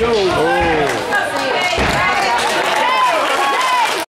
又。Yo.